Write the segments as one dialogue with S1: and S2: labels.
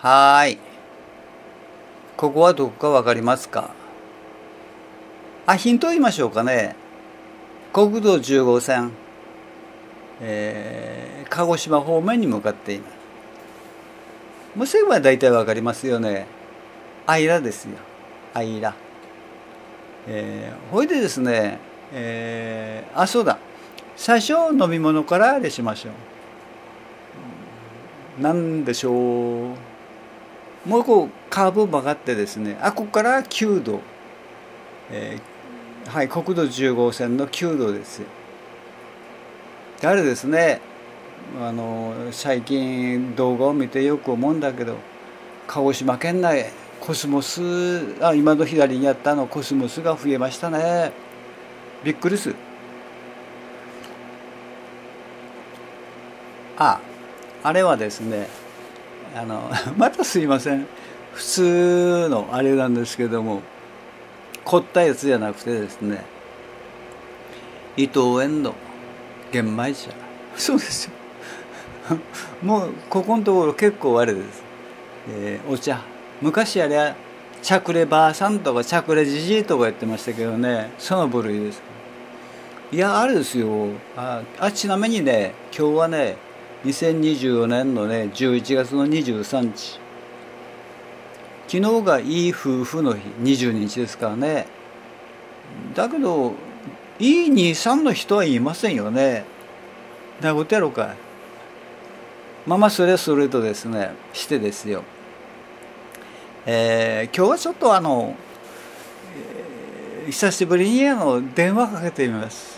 S1: はーい。ここはどこかわかりますか？あ、ヒント言いましょうかね。国道15線、えー、鹿児島方面に向かっています。無線は大体わかりますよね。アイラですよ。アイラ。えー、ほいでですね、えー、あ、そうだ。最初飲み物からあれしましょう。何でしょう。もう一個カーブ曲がってですねあここから9度、えー、はい国土10号線の9度です。あれですねあの最近動画を見てよく思うんだけど鹿児島県内コスモスあ今の左にあったのコスモスが増えましたね。びっくりする。ああれはですねあの またすいません。普通のあれなんですけども凝ったやつじゃなくてですね伊藤園の玄米茶。そうですよ。もうここのところ結構あれです、えー、お茶。昔あれはチャクレばあさんとかチャクレじじいとかやってましたけどねその部類です。いやあれですよ。ああちなみにね今日はね2024年のね11月の23日。昨日がいい夫婦の日。22日ですからね。だけどいい23の人はいませんよね。なこてやろうか。まあまあそれはそれとですねしてですよ。えー、今日はちょっとあの、えー、久しぶりにあの電話かけてみます。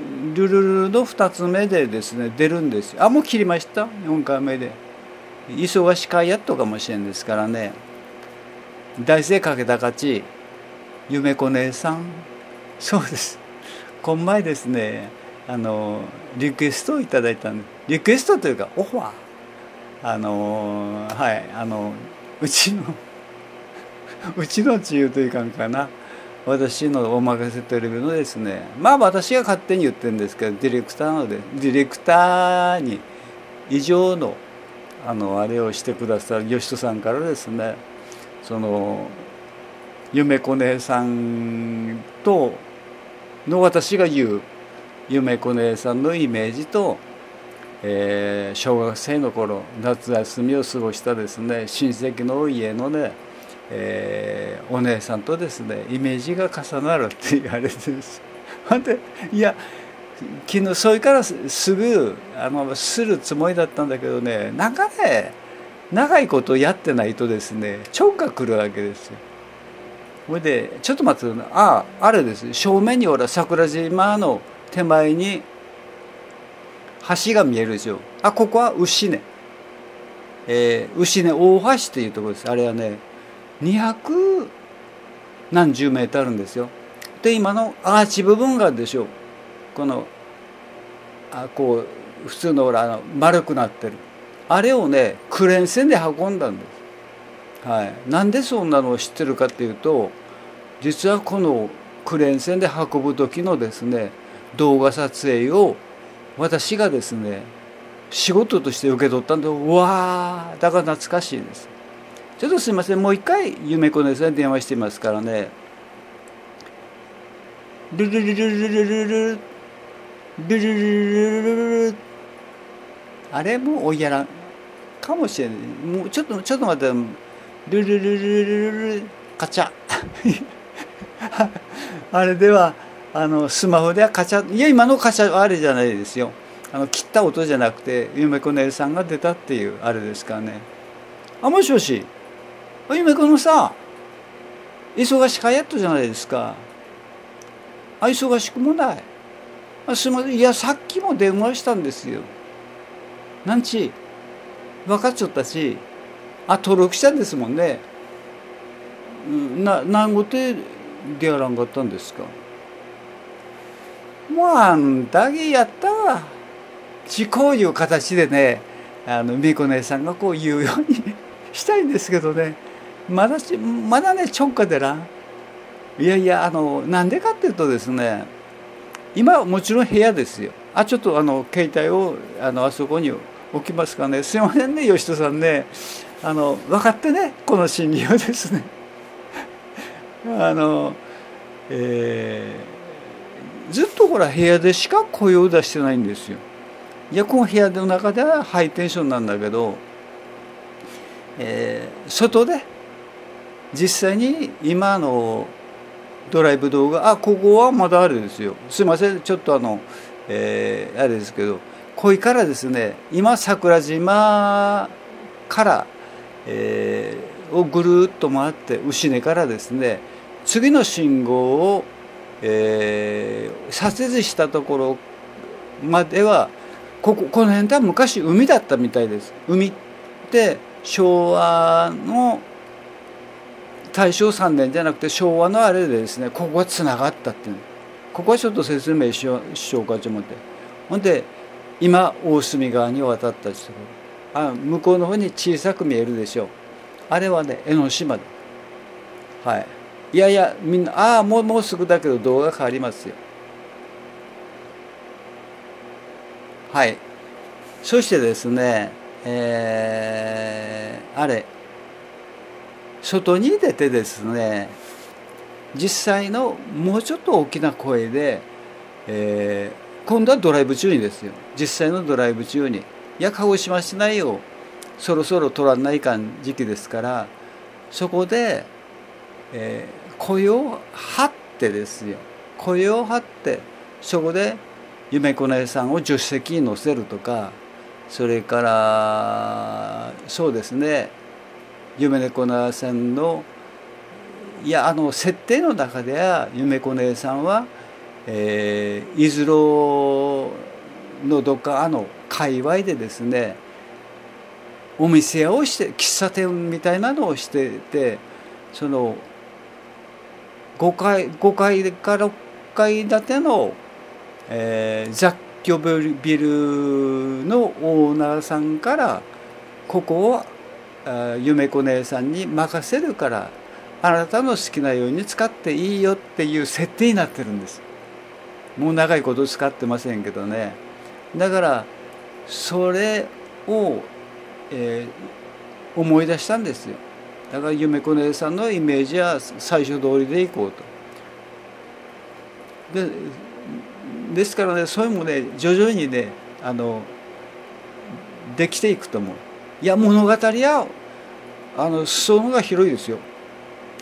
S1: ルルルの2つ目でですね出るんですよ。あもう切りました？4回目で。忙しかやっとかもしれんですからね。大生かけた勝ち。夢子姉さん。そうです。こん前ですねあのリクエストをいただいたんで。リクエストというかオファー。あのはいあのうちのうちの自由というかんかな。私のお任せテレビのですね。まあ私が勝手に言ってるんですけどディレクターのでディレクターに以上のあのあれをしてくださる吉人さんからですねその夢子姉さんとの私が言う夢子姉さんのイメージと、えー、小学生の頃夏休みを過ごしたですね親戚の家のね、えー、お姉さんとですねイメージが重なるって言われてです ほんでいや昨日それからすぐあのするつもりだったんだけどねなんかね長いことやってないとですね超が来るわけですよ。ほいでちょっと待ってあああれです。正面にほら桜島の手前に橋が見えるでしょ。あここは牛根、えー、牛根大橋っていうところです。あれはね200何十メートルあるんですよ。で今のアーチ部分がでしょう。このあこう普通のほらあの丸くなってる。あれをねクレーン船で運んだんです。はい、なんでそんなのを知ってるかっていうと実はこのクレーン船で運ぶ時のですね動画撮影を私がですね仕事として受け取ったんでうわーだから懐かしいです。ちょっとすいません。もう一回夢子ですね電話してますからね。ルルルルルルルルルルルルルルルあれもおいやらんかもしれないもうちょっとちょっと待って。ルルルルルルルカチャ。あれではあのスマホではカチャ。いや今のカチャはあれじゃないですよ。あの切った音じゃなくて夢子姉さんが出たっていうあれですかね。あもしもし。夢子のさ忙しかやっとじゃないですか。あ忙しくもない。あすみません。いやさっきも電話したんですよ。なんち分かっちゃったしあ登録したんですもんね。な何語で出やらんかったんですか。もうあんだけやったわ。こういう形でねあの美子姉さんがこう言うように したいんですけどね。まだまだねちょんかでないやいやあのなんでかっていうとですね今はもちろん部屋ですよ。あちょっとあの携帯をあのあそこに置きますかね。すいませんね吉人さんね。あの分かってねこの審議をですね。あの、えー、ずっとほら部屋でしか声を出してないんですよ。いやこの部屋の中ではハイテンションなんだけど、えー、外で実際に今のドライブ動画あここはまだあるんですよ。すいませんちょっとあの、えー、あれですけどこいからですね今桜島から、えー、をぐるっと回って牛根からですね次の信号を、えー、左折したところまではこここの辺では昔海だったみたいです。海って昭和の大正3年じゃなくて昭和のあれでですねここがつながったっていう。ここはちょっと説明しようしようかと思って。ほんで今大隅川に渡ったところ。あ向こうの方に小さく見えるでしょう。あれはね江ノ島ではい。いやいやみんなああもうもうすぐだけど動画変わりますよ。はい。そしてですねえー、あれ。外に出てですね実際のもうちょっと大きな声で、えー、今度はドライブ中にですよ。実際のドライブ中に「いや鹿児島市内をそろそろ取らないかん時期ですからそこで、えー、声を張ってですよ。声を張ってそこで夢子姉さんを助手席に乗せるとかそれからそうですね。夢猫な線のいやあの設定の中では夢子姉さんは、えー、いずろのどっかあの界隈でですねお店をして喫茶店みたいなのをしててその5階 ,5 階から6階建ての、えー、雑居ビルのオーナーさんからここを夢子姉さんに任せるからあなたの好きなように使っていいよっていう設定になってるんです。もう長いこと使ってませんけどね。だからそれを、えー、思い出したんですよ。だから夢子姉さんのイメージは最初通りでいこうと。でですからねそういうもね徐々にねあのできていくと思う。いや物語はあの裾野が広いですよ。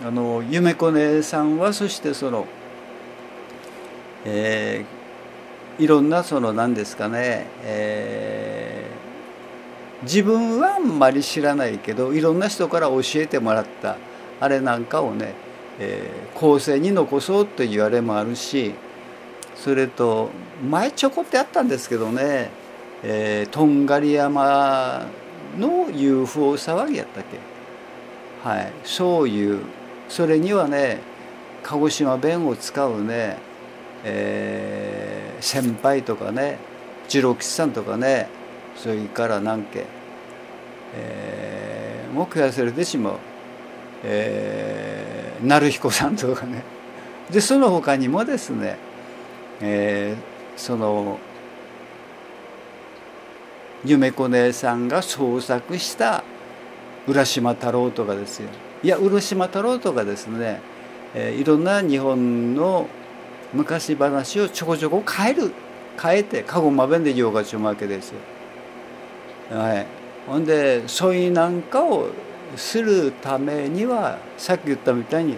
S1: あの夢子姉さんはそしてその、えー、いろんなその何ですかね、えー、自分はあんまり知らないけどいろんな人から教えてもらったあれなんかをね、えー、後世に残そうというあれもあるしそれと前ちょこってあったんですけどね、えー、とんがり山の UFO 騒ぎやったっけ？はい。そういうそれにはね鹿児島弁を使うね、えー、先輩とかね次郎吉さんとかねそれから何家、えー、もう食わせれてしまう、えー、成彦さんとかね。でその他にもですね、えー、その夢子姉さんが創作した浦島太郎とかですよ。いや浦島太郎とかですね、えー、いろんな日本の昔話をちょこちょこ変える変えて過去ま弁で言おうがちゅうわけですよ。はい、ほんでそういうなんかをするためにはさっき言ったみたいに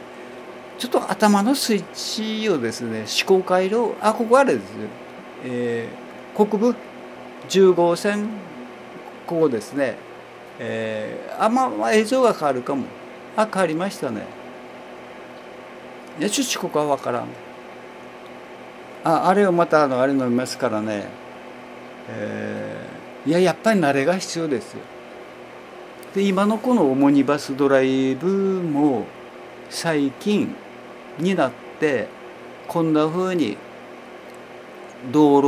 S1: ちょっと頭のスイッチをですね思考回路あここあれですよ、えー、国部10号線。ここですね、えー、あまあ映像が変わるかも。あ変わりましたね。いやちょっとここは分からん。ああれをまたあのあれ飲みますからね、えー、いややっぱり慣れが必要ですよ。で今のこのオモニバスドライブも最近になってこんなふうに道路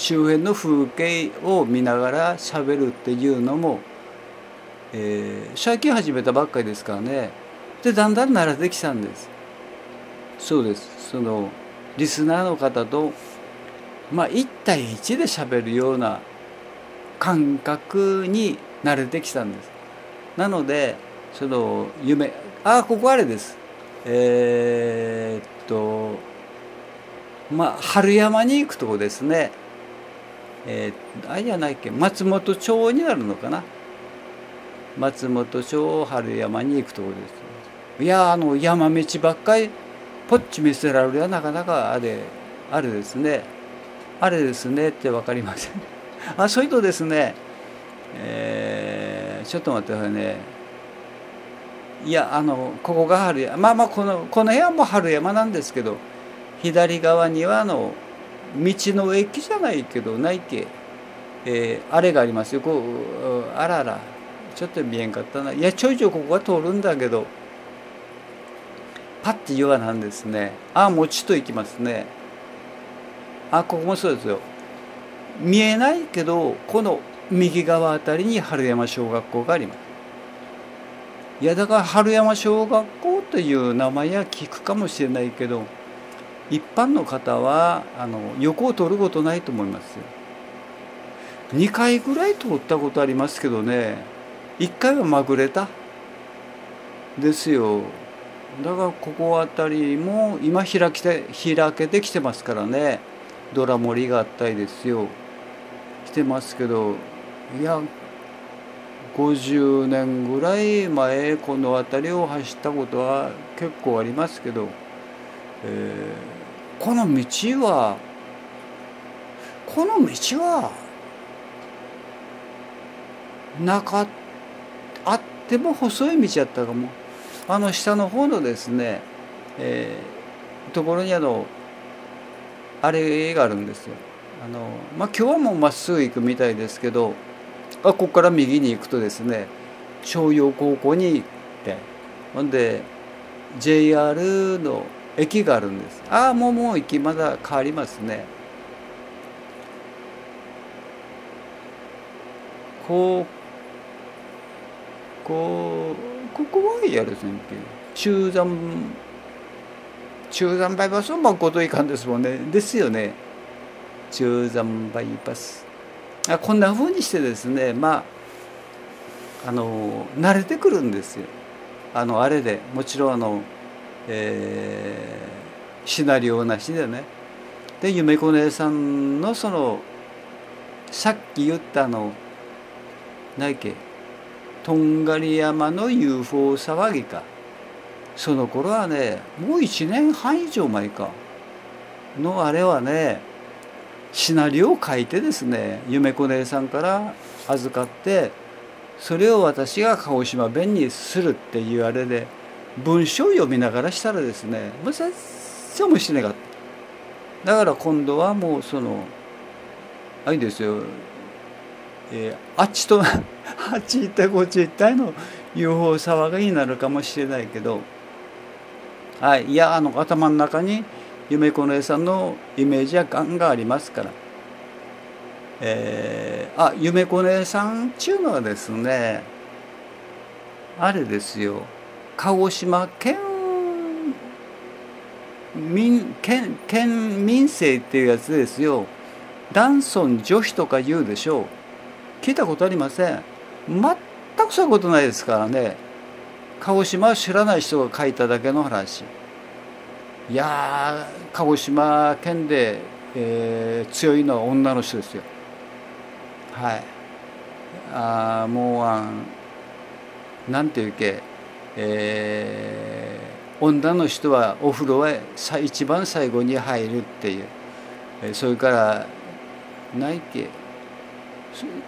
S1: 周辺の風景を見ながら喋るっていうのも、えー、最近始めたばっかりですからね。でだんだん慣れてきたんです。そうです。そのリスナーの方とまあ1対1で喋るような感覚に慣れてきたんです。なのでその夢ああここあれです。えー、っとまあ春山に行くとこですね。えー、あれじゃないっけ。松本町になるのかな。松本町春山に行くところです。いやあの山道ばっかりポッチ見せられるはなかなかあれあれですね。あれですねって分かりません。あそれとですねえー、ちょっと待ってくださいね。いやあのここが春山まあまあこのこの部屋も春山なんですけど左側にはあのの駅じゃないけどないけ、えー、あれがありますよ。こうあららちょっと見えんかったな。いやちょいちょいここが通るんだけどパッて言わなんですね。ああもうちょっと行きますね。あここもそうですよ。見えないけどこの右側あたりに春山小学校があります。いやだから春山小学校という名前は聞くかもしれないけど一般の方はあの横を取ることないと思いますよ。2回ぐらい通ったことありますけどね1回はまぐれた。ですよ。だからここあたりも今開きて開けてきてますからねドラ盛りがあったりですよ。来てますけどいや50年ぐらい前この辺りを走ったことは結構ありますけど、えー、この道はこの道はなかあっても細い道やったかもあの下の方のですね、えー、ところにあのあれがあるんですよ。あのまあ、今日はもうまっすぐ行くみたいですけどあここから右に行くとですね商陽高校に行ってほんで JR の駅があるんです。ああもうもう駅まだ変わりますね。こうこうここはやるせんけ中山中山バイパスはまこといかんですもんね。ですよね。中山バイパス。あこんなふうにしてですねまああの慣れてくるんですよ。あのあれでもちろんあの、えー、シナリオなしでね。で夢子姉さんのそのさっき言ったの何やっけとんがり山の UFO 騒ぎか。その頃はねもう1年半以上前か。のあれはねシナリオを書いてですね夢子姉さんから預かってそれを私が鹿児島弁にするっていうあれで。文章を読みながらしたらですねもう全然面白いかっただから今度はもうそのあれですよ、えー、あっちと あっち行ったこっち行ったの UFO 騒ぎになるかもしれないけどはいいやあの頭の中に夢子姉さんのイメージはガンガンありますから。えー、あ夢子姉さんちゅうのはですねあれですよ鹿児島県民県県民生っていうやつですよ。男尊女卑とか言うでしょう。聞いたことありません。全くそういうことないですからね。鹿児島を知らない人が書いただけの話。いや鹿児島県で、えー、強いのは女の人ですよ。はい。あもうあなんていうけ、えー、女の人はお風呂は一番最後に入るっていう、えそれからないけ。っ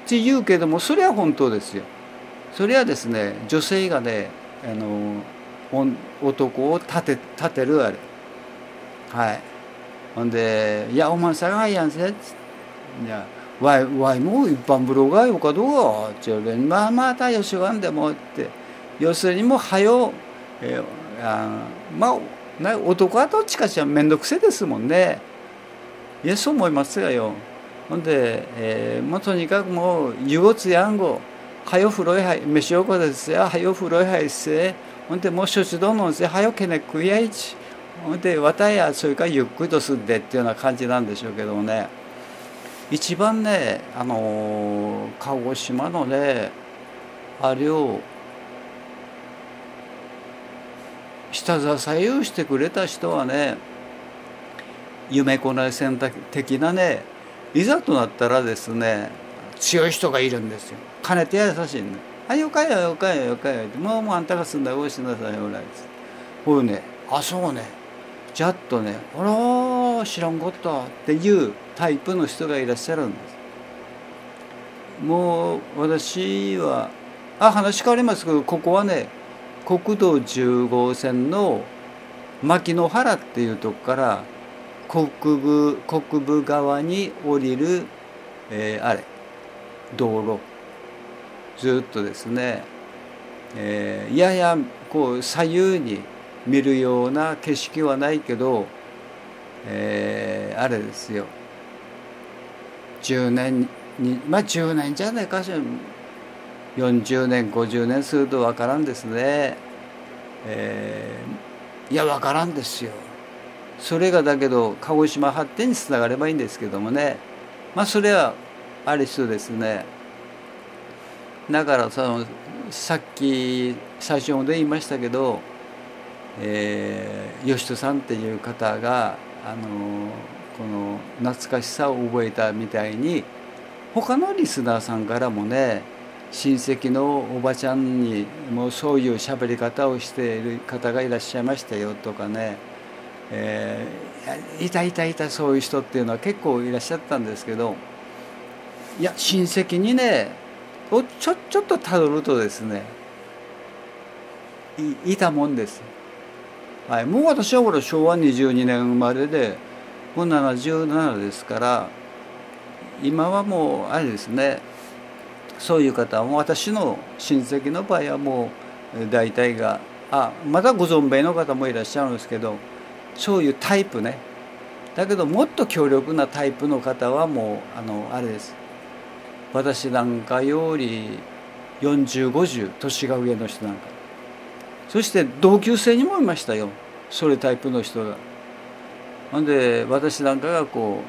S1: て言うけどもそれは本当ですよ。それはですね女性がねあの男を立て立てるあれ。はい。ほんで「いやお前さがいやんせ」いやわいわいも一般ブロガーよかどう？かって言うれまあまたよしがんでもって。要するにもうはよ、えー、あまあ男はどっちかしら面倒くせですもんね。いやそう思いますがよ。ほんで、えー、もうとにかくもう湯ごつやんごはよ風呂へ入飯よこですよ。はよ風呂へ入ってほんでもう処置ど飲んではよけね食いやいち。ほんでわたやそれからゆっくりとすんでっていうような感じなんでしょうけどもね。一番ねあの鹿児島のねあれを下支えをしてくれた人はね夢こない選択的なねいざとなったらですね強い人がいるんですよ。金手優しいね「あよかよよかよよかよ」って「もうもうあんたが住んだらおしなさいよら」ほうね「あそうね。じゃっとねあら知らんかった」っていうタイプの人がいらっしゃるんです。もう私はあ話変わりますけどここはね国道10号線の牧之原っていうとこから国部国部側に降りる、えー、あれ道路。ずっとですね、えー、ややこう左右に見るような景色はないけど、えー、あれですよ。10年にまあ10年じゃないかしら。40年50年すると分からんですね、えー、いや分からんですよ。それがだけど鹿児島発展につながればいいんですけどもね。まあそれはありそうですね。だからそのさっき最初で言いましたけど、えー、吉人さんっていう方があのこの懐かしさを覚えたみたいに他のリスナーさんからもね親戚のおばちゃんにもうそういう喋り方をしている方がいらっしゃいましたよとかね、えー、いたいたいたそういう人っていうのは結構いらっしゃったんですけどいや親戚にねをちょちょっとたどるとですねいいたもんです。はい、もう私はこれ昭和22年生まれでもう77ですから今はもうあれですねそういう方も私の親戚の場合はもう大体があまだご存命の方もいらっしゃるんですけどそういうタイプね。だけどもっと強力なタイプの方はもうあのあれです。私なんかより4050年が上の人なんか。そして同級生にもいましたよ。それタイプの人が。ほんで私なんかがこ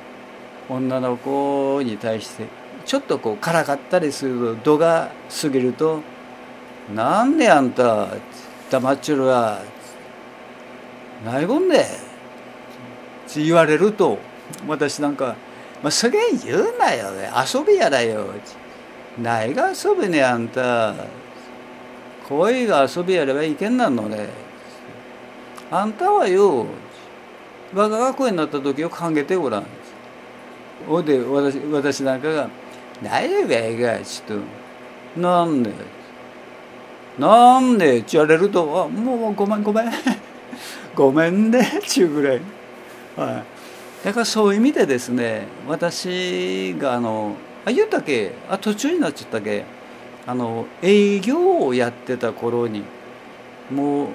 S1: う女の子に対してちょっとこうからかったりすると度が過ぎると「なんであんた黙っちょるわ」ないもんねって言われると私なんか「まあ、それ言うなよ遊びやだよ」ないが遊びねあんた。恋が遊びやればいけんなんのね。あんたはよ我が学校になった時を考えてごらん。ほで私私なんかがないべがちょっとなんでなんでって言われるとあもうごめんごめん。ごめん ねちゅうぐらい、はい、だからそういう意味でですね私があのあ言ったけ？あ途中になっちゃったけ？あの営業をやってた頃にもう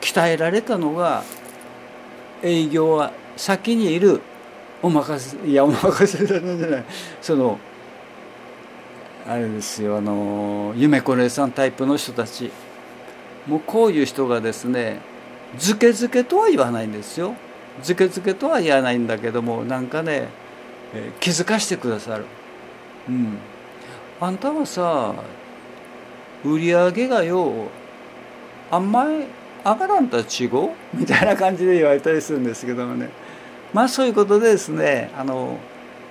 S1: 鍛えられたのが営業は先にいるお任せいやお任せだなじゃない。そのあれですよ。あの夢これさんタイプの人たち。もうこういう人がですねずけずけとは言わないんですよ。ずけずけとは言わないんだけどもなんかね、えー、気づかしてくださる。うん。あんたはさ売り上げがようあんまり上がらんとは違う？みたいな感じで言われたりするんですけどもね。まあそういうことでですねあの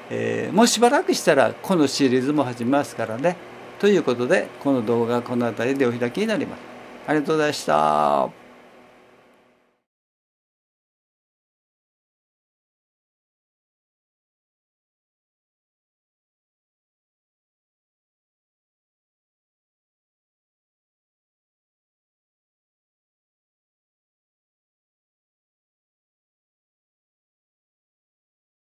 S1: えー、もうしばらくしたらこのシリーズも始めますからね。ということでこの動画はこの辺りでお開きになります。ありがとうございました。